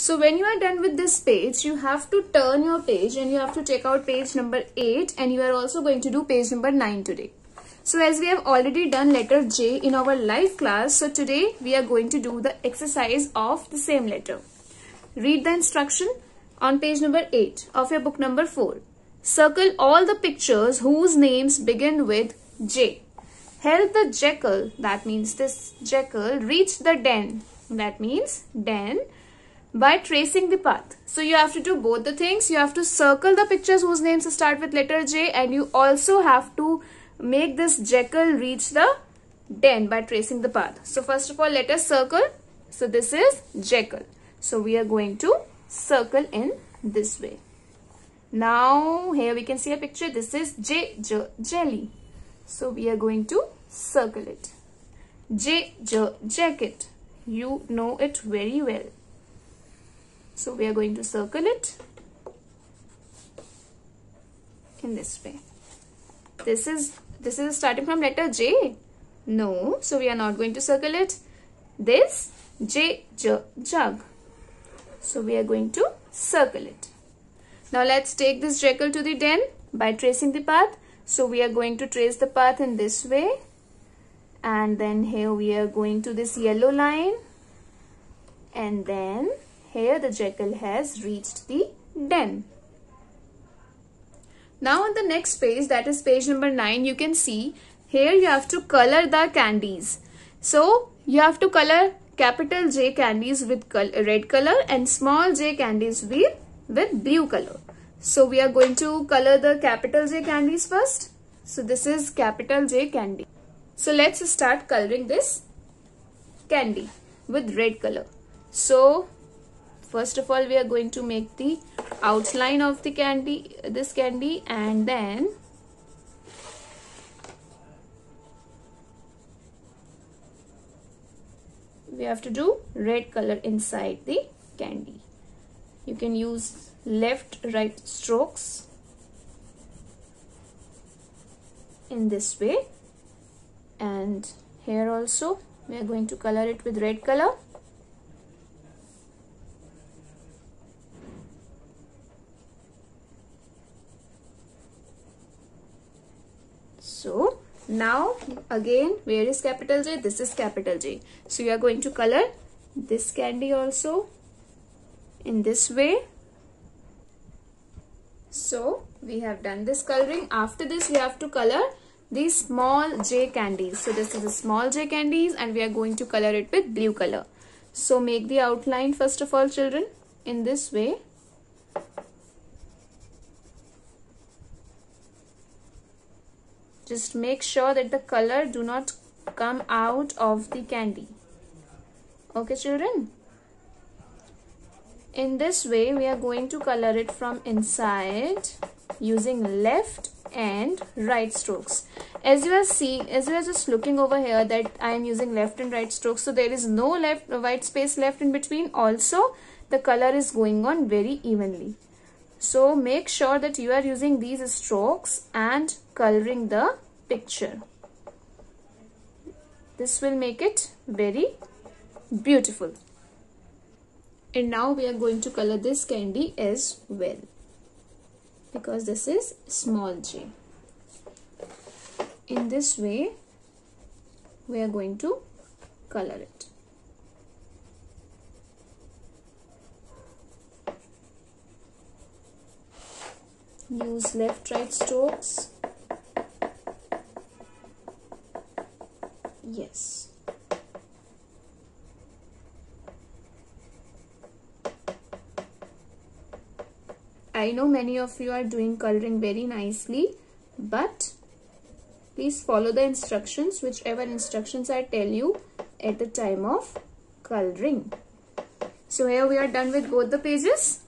So when you are done with this page, you have to turn your page and you have to check out page number 8 and you are also going to do page number 9 today. So as we have already done letter J in our live class, so today we are going to do the exercise of the same letter. Read the instruction on page number 8 of your book number 4. Circle all the pictures whose names begin with J. Help the jackal, that means this jackal, reach the den, that means den, by tracing the path. So you have to do both the things. You have to circle the pictures whose names start with letter J and you also have to make this jackal reach the den by tracing the path. So first of all, let us circle. So this is jackal. So we are going to circle in this way. Now here we can see a picture. This is J, J jelly. So we are going to circle it. J, J jacket. You know it very well. So we are going to circle it in this way. This is this is starting from letter J. No, so we are not going to circle it. This J, jug. So we are going to circle it. Now let's take this jackal to the den by tracing the path. So we are going to trace the path in this way. And then here we are going to this yellow line. And then here the jackal has reached the den. Now on the next page that is page number 9 you can see here you have to color the candies. So you have to color capital J candies with red color and small j candies with, with blue color. So we are going to color the capital J candies first. So this is capital J candy. So let's start coloring this candy with red color. So first of all we are going to make the outline of the candy this candy and then we have to do red color inside the candy. You can use left right strokes in this way. And here also we are going to color it with red color so now again where is capital J? This is capital J. So you are going to color this candy also in this way. So we have done this coloring. After this we have to color these small J candies. So this is a small J candies and we are going to color it with blue color. So make the outline first of all children in this way. Just make sure that the color do not come out of the candy. Okay children? In this way we are going to color it from inside using left and right strokes. As you are seeing as you are just looking over here that i am using left and right strokes so there is no left white space left in between. Also the color is going on very evenly so make sure that you are using these strokes and coloring the picture. This will make it very beautiful. And now we are going to color this candy as well. Because this is small j. In this way, we are going to color it. Use left right strokes. Yes. I know many of you are doing coloring very nicely but please follow the instructions whichever instructions I tell you at the time of coloring. So here we are done with both the pages